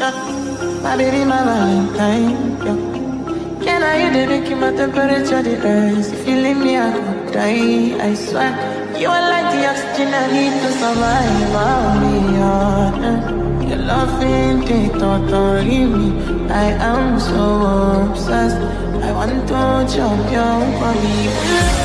Yeah. My baby, my Valentine. Yeah. Can I hear the making my temperature the rise? If you leave me, I could die. I swear. You are like the oxygen I need to survive. I'll be honest. Your loving, they it, totally me. I am so obsessed. I want to jump your body.